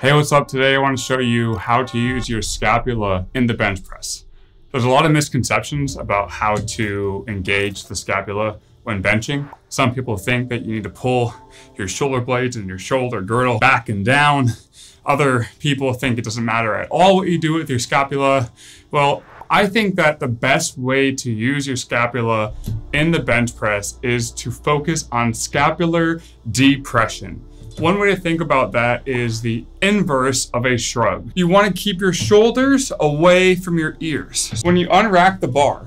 Hey, what's up? Today I want to show you how to use your scapula in the bench press. There's a lot of misconceptions about how to engage the scapula when benching. Some people think that you need to pull your shoulder blades and your shoulder girdle back and down. Other people think it doesn't matter at all what you do with your scapula. Well, I think that the best way to use your scapula in the bench press is to focus on scapular depression. One way to think about that is the inverse of a shrug. You want to keep your shoulders away from your ears. When you unrack the bar,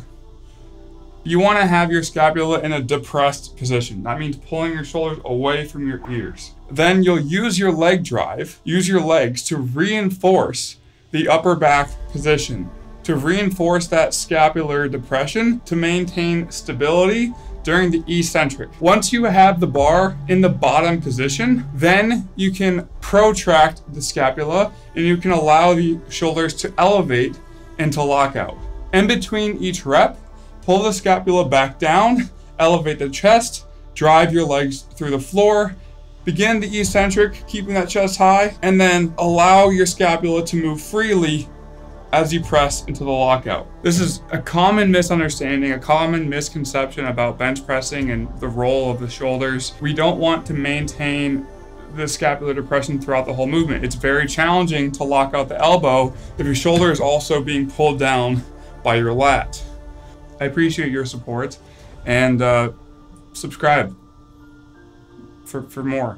you want to have your scapula in a depressed position. That means pulling your shoulders away from your ears. Then you'll use your leg drive, use your legs to reinforce the upper back position, to reinforce that scapular depression, to maintain stability during the eccentric. Once you have the bar in the bottom position, then you can protract the scapula and you can allow the shoulders to elevate and to lock out. In between each rep, pull the scapula back down, elevate the chest, drive your legs through the floor, begin the eccentric, keeping that chest high, and then allow your scapula to move freely as you press into the lockout. This is a common misunderstanding, a common misconception about bench pressing and the role of the shoulders. We don't want to maintain the scapular depression throughout the whole movement. It's very challenging to lock out the elbow if your shoulder is also being pulled down by your lat. I appreciate your support and uh, subscribe for, for more.